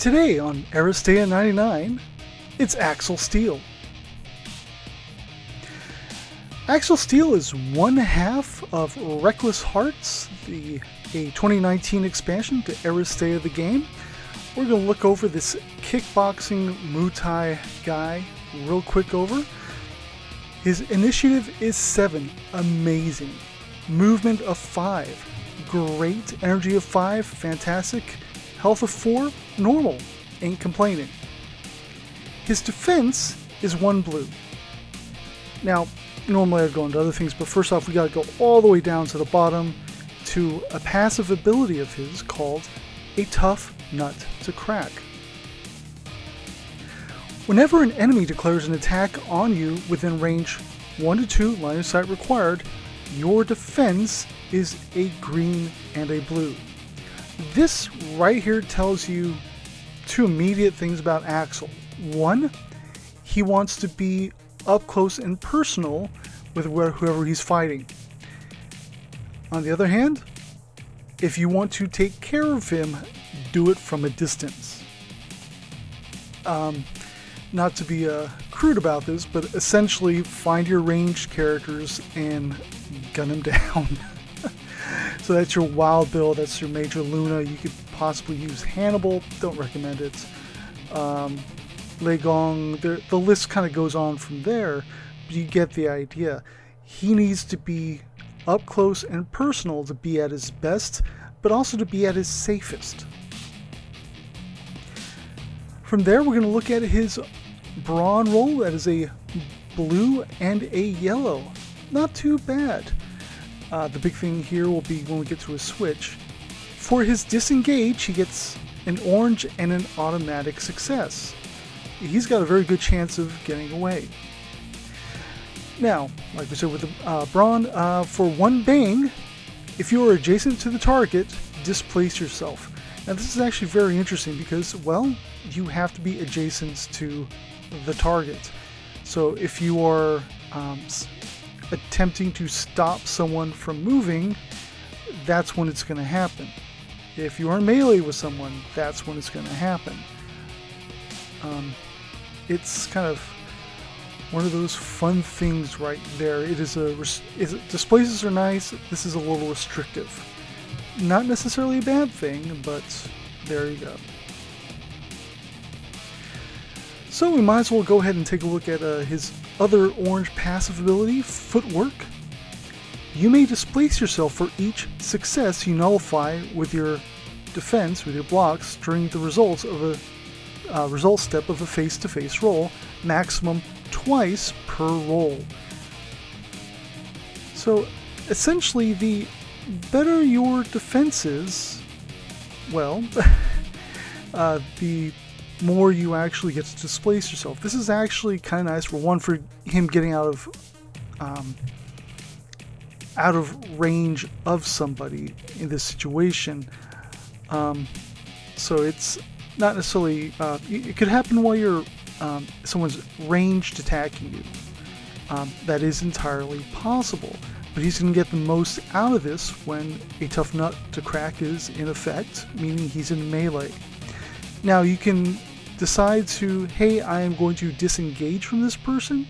Today on Aristeia 99, it's Axl Steel. Axl Steel is one half of Reckless Hearts, the a 2019 expansion to Aristeia the game. We're going to look over this kickboxing Muay guy real quick over. His initiative is 7, amazing. Movement of 5, great. Energy of 5, fantastic. Health of 4, normal, ain't complaining. His defense is 1 blue. Now, normally I'd go into other things, but first off, we gotta go all the way down to the bottom to a passive ability of his called a tough nut to crack. Whenever an enemy declares an attack on you within range 1 to 2 line of sight required, your defense is a green and a blue. This right here tells you two immediate things about Axl. One, he wants to be up close and personal with whoever he's fighting. On the other hand, if you want to take care of him, do it from a distance. Um, not to be uh, crude about this, but essentially find your ranged characters and gun them down. So that's your Wild Bill, that's your Major Luna. You could possibly use Hannibal, don't recommend it. Um, Lei Gong, the list kind of goes on from there, but you get the idea. He needs to be up close and personal to be at his best, but also to be at his safest. From there, we're going to look at his brawn roll. That is a blue and a yellow. Not too bad. Uh, the big thing here will be when we get to a switch. For his disengage, he gets an orange and an automatic success. He's got a very good chance of getting away. Now, like we said with the uh, Brawn, uh, for one bang, if you are adjacent to the target, displace yourself. Now this is actually very interesting because, well, you have to be adjacent to the target. So if you are um, attempting to stop someone from moving, that's when it's going to happen. If you are melee with someone, that's when it's going to happen. Um, it's kind of one of those fun things right there. It is a is it, displaces are nice. This is a little restrictive. Not necessarily a bad thing, but there you go. So we might as well go ahead and take a look at uh, his other orange passive ability, Footwork. You may displace yourself for each success you nullify with your defense, with your blocks, during the results of a uh, result step of a face-to-face -face roll, maximum twice per roll. So essentially, the better your defense is, well, uh, the more you actually get to displace yourself. This is actually kind of nice for one for him getting out of um, out of range of somebody in this situation. Um, so it's not necessarily. Uh, it could happen while you're um, someone's ranged attacking you. Um, that is entirely possible. But he's going to get the most out of this when a tough nut to crack is in effect, meaning he's in melee. Now you can decide to, hey, I am going to disengage from this person.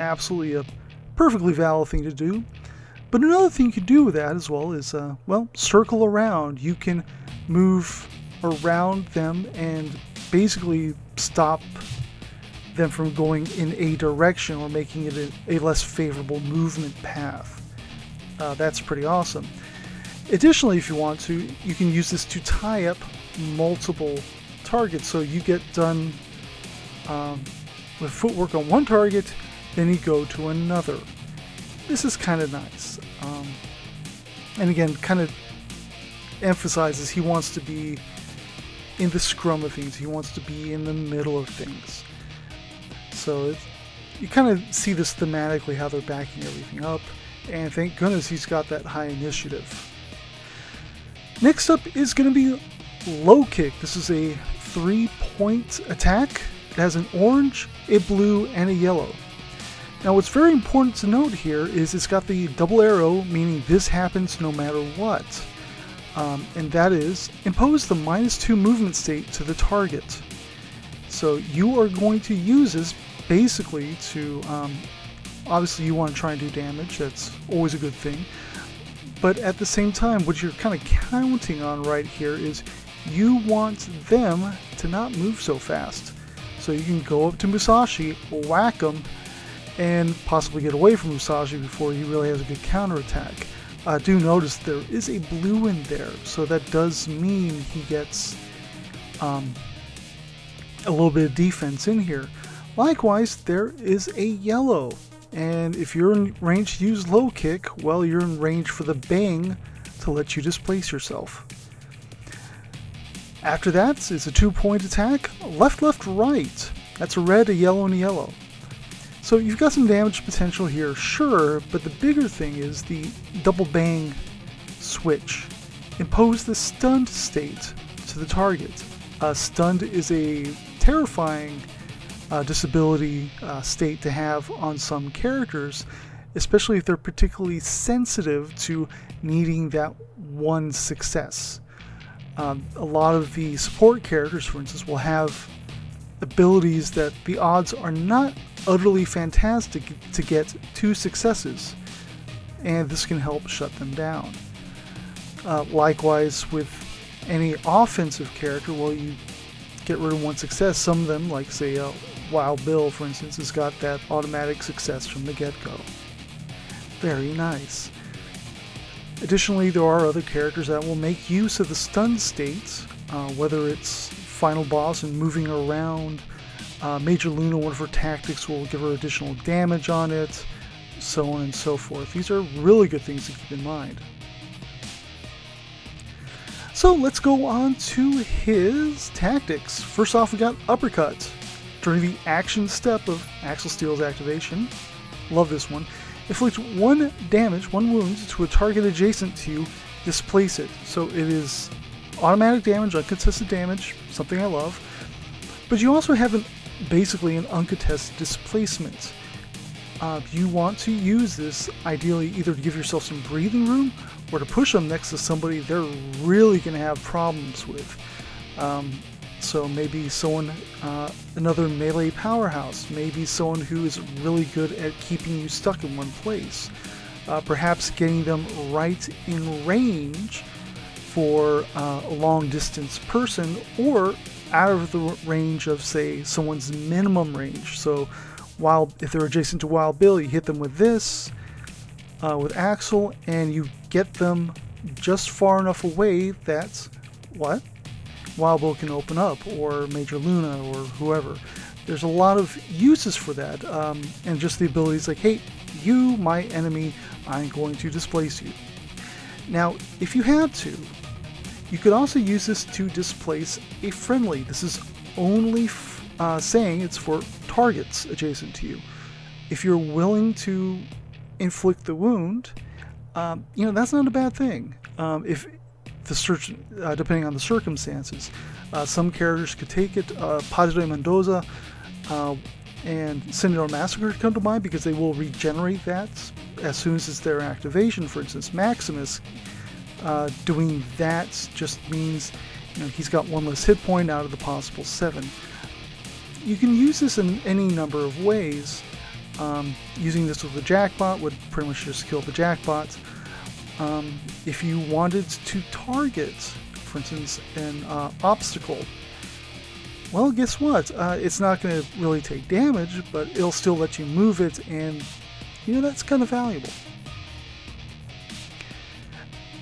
Absolutely a perfectly valid thing to do. But another thing you can do with that as well is, uh, well, circle around. You can move around them and basically stop them from going in a direction or making it a, a less favorable movement path. Uh, that's pretty awesome. Additionally, if you want to, you can use this to tie up multiple targets. So you get done um, with footwork on one target, then you go to another. This is kind of nice. Um, and again, kind of emphasizes he wants to be in the scrum of things. He wants to be in the middle of things. So you kind of see this thematically how they're backing everything up. And thank goodness he's got that high initiative. Next up is going to be Low Kick. This is a three point attack. It has an orange, a blue, and a yellow. Now, what's very important to note here is it's got the double arrow, meaning this happens no matter what. um, and that is impose the minus two movement state to the target. So you are going to use this basically to, um, obviously you want to try and do damage, that's always a good thing. But at the same time, what you're kind of counting on right here is you want them to not move so fast. So you can go up to Musashi, whack him, and possibly get away from Musashi before he really has a good counterattack. Uh, do notice there is a blue in there, so that does mean he gets um, a little bit of defense in here. Likewise, there is a yellow, and if you're in range to use low kick, well, you're in range for the bang to let you displace yourself. After that is a two-point attack, left, left, right. That's a red, a yellow, and a yellow. So you've got some damage potential here, sure, but the bigger thing is the double bang switch. Impose the stunned state to the target. Uh, stunned is a terrifying uh, disability uh, state to have on some characters, especially if they're particularly sensitive to needing that one success. Um, a lot of the support characters, for instance, will have abilities that the odds are not utterly fantastic to get two successes, and this can help shut them down. Uh, likewise, with any offensive character, well, you get rid of one success. Some of them, like say uh, Wild Bill, for instance, has got that automatic success from the get-go. Very nice. Additionally, there are other characters that will make use of the stun states, uh, whether it's final boss and moving around. Uh, Major Luna, one of her tactics, will give her additional damage on it, so on and so forth. These are really good things to keep in mind. So let's go on to his tactics. First off, we got Uppercut. During the action step of Axl Steel's activation, love this one, inflict one damage, one wound to a target adjacent to you, displace it. So it is automatic damage, uncontested damage, something I love. But you also have an, basically an uncontested displacement. Uh, you want to use this ideally either to give yourself some breathing room or to push them next to somebody they're really going to have problems with. Um, so maybe someone, uh, another melee powerhouse, maybe someone who is really good at keeping you stuck in one place. Uh, perhaps getting them right in range for uh, a long distance person or out of the range of say someone's minimum range. So while if they're adjacent to Wild Bill, you hit them with this, uh, with Axl, and you get them just far enough away that what? Bill can open up, or Major Luna, or whoever. There's a lot of uses for that, um, and just the abilities like, hey, you, my enemy, I'm going to displace you. Now, if you had to, you could also use this to displace a friendly. This is only uh, saying it's for targets adjacent to you. If you're willing to inflict the wound, um, you know that's not a bad thing. Um, if the search, uh, depending on the circumstances, uh, some characters could take it. Uh, Padre Mendoza uh, and Senor Massacre come to mind because they will regenerate that as soon as it's their activation. For instance, Maximus uh, doing that just means you know, he's got one less hit point out of the possible seven. You can use this in any number of ways. Um, using this with the jackbot would pretty much just kill the jackbot. Um, if you wanted to target, for instance, an uh, obstacle, well, guess what? Uh, it's not going to really take damage, but it'll still let you move it, and you know that's kind of valuable.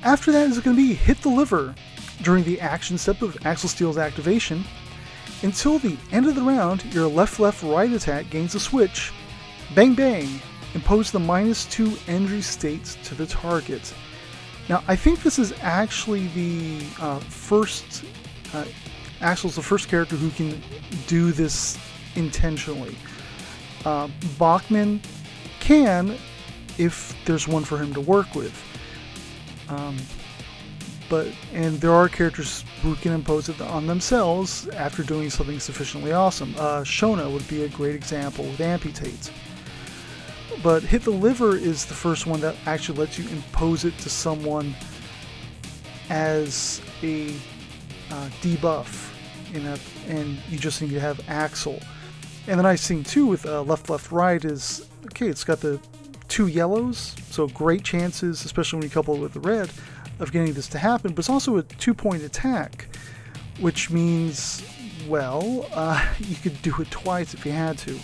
After that is going to be hit the liver during the action step of Axl Steel's activation. Until the end of the round, your left left right attack gains a switch. Bang bang! Impose the minus two injury states to the target. Now, I think this is actually the uh, first. Uh, Axl's the first character who can do this intentionally. Uh, Bachmann can if there's one for him to work with. Um, but and there are characters who can impose it on themselves after doing something sufficiently awesome. Uh, Shona would be a great example with Amputate. But Hit the Liver is the first one that actually lets you impose it to someone as a uh, debuff, a, and you just need to have Axl. And the nice thing too with uh, left, left, right is okay. It's got the two yellows, so great chances, especially when you couple it with the red, of getting this to happen. But it's also a two-point attack, which means, well, uh, you could do it twice if you had to.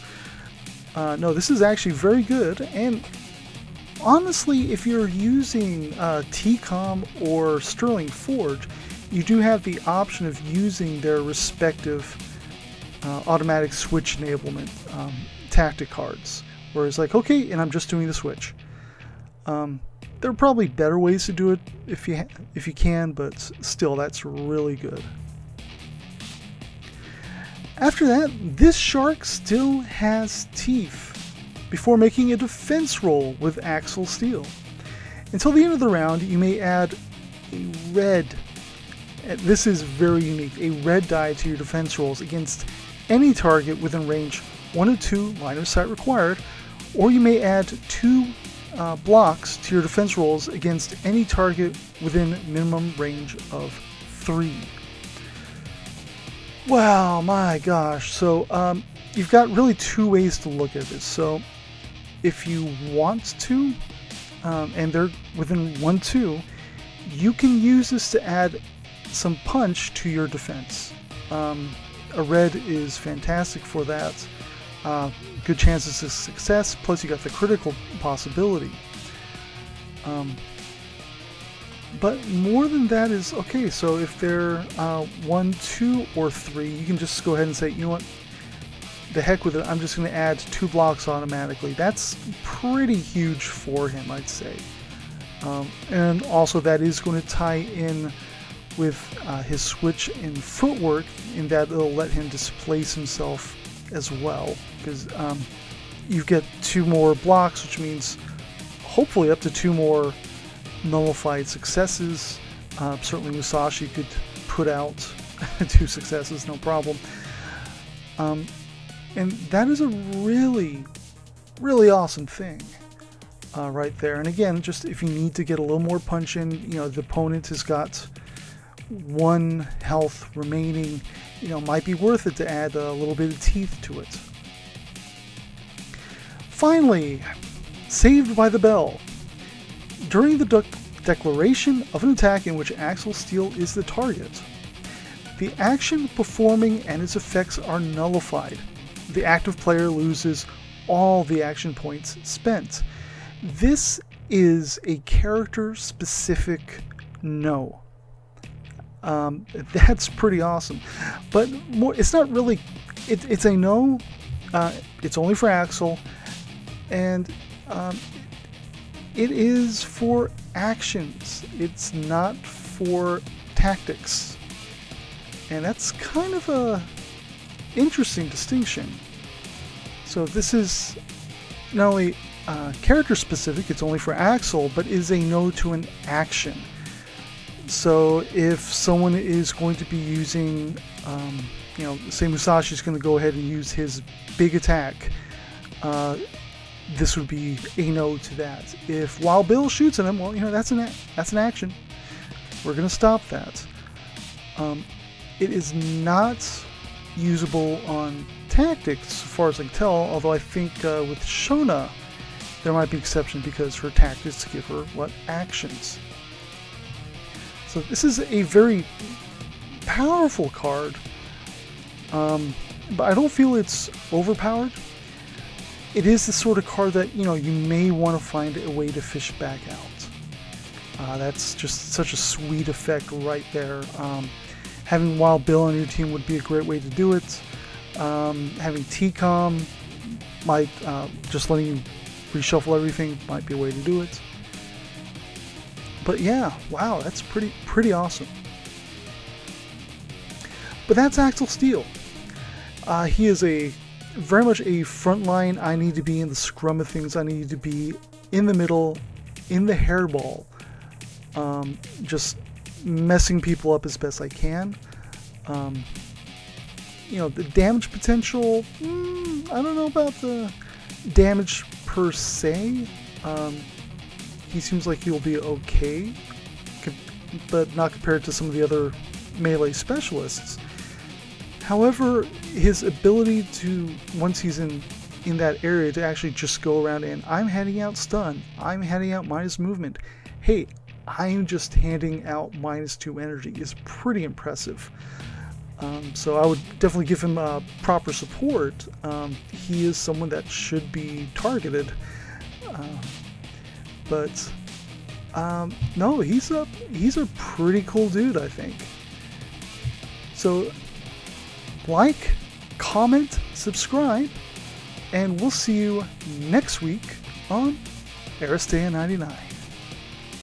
Uh, no, this is actually very good, and honestly, if you're using uh, TCOM or Sterling Forge, you do have the option of using their respective uh, automatic switch enablement um, tactic cards. Where it's like, okay, and I'm just doing the switch. Um, there are probably better ways to do it if you if you can, but still, that's really good. After that, this shark still has teeth before making a defense roll with Axl Steel. Until the end of the round, you may add a red, this is very unique, a red die to your defense rolls against any target within range 1 or 2 line of sight required, or you may add 2 uh, blocks to your defense rolls against any target within minimum range of 3. Wow, my gosh. So um, you've got really two ways to look at this. So if you want to, um, and they're within 1 2, you can use this to add some punch to your defense. Um, a red is fantastic for that. Uh, good chances of success, plus you got the critical possibility. Um, but more than that is okay. So if they're uh, one, two, or three, you can just go ahead and say, you know what, the heck with it. I'm just going to add two blocks automatically. That's pretty huge for him, I'd say. Um, and also that is going to tie in with uh, his switch in footwork in that it'll let him displace himself as well because um, you get two more blocks which means hopefully up to two more nullified successes uh, certainly Musashi could put out two successes no problem um, and that is a really really awesome thing uh, right there and again just if you need to get a little more punch in you know the opponent has got one health remaining, you know, might be worth it to add a little bit of teeth to it. Finally, saved by the bell. During the de declaration of an attack in which Axl Steel is the target, the action performing and its effects are nullified. The active player loses all the action points spent. This is a character specific no. Um, that's pretty awesome. But more, it's not really. It, it's a no. Uh, it's only for Axl, and um, it is for actions. It's not for tactics, and that's kind of a interesting distinction. So this is not only uh, character specific; it's only for Axl, but is a no to an action. So if someone is going to be using, um, you know, say Musashi is going to go ahead and use his big attack, uh, this would be a no to that. If Wild Bill shoots at him, well, you know, that's an that's an action. We're to stop that. Um, it is not usable on tactics, as far as I can tell. Although I think uh, with Shona, there might be exception because her tactics give her what actions. So this is a very powerful card, um, but I don't feel it's overpowered. It is the sort of card that, you know, you may want to find a way to fish back out. Uh, that's just such a sweet effect right there. Um, having Wild Bill on your team would be a great way to do it. Um, having TCOM might, uh, just letting you reshuffle everything might be a way to do it. But yeah, wow, that's pretty pretty awesome. But that's Axl Steel. Uh, he is a very much a frontline. I need to be in the scrum of things. I need to be in the middle, in the hairball, um, just messing people up as best I can. Um, you know, the damage potential, mm, I don't know about the damage per se. Um, he seems like he'll be okay but not compared to some of the other melee specialists. However, his ability to, once he's in in that area, to actually just go around and I'm handing out stun, I'm handing out minus movement. Hey, I'm just handing out minus two energy is pretty impressive. Um, so I would definitely give him uh, proper support. Um, he is someone that should be targeted. Uh, but um, no, he's a he's a pretty cool dude, I think. So like, comment, subscribe, and we'll see you next week on Aristeia 99.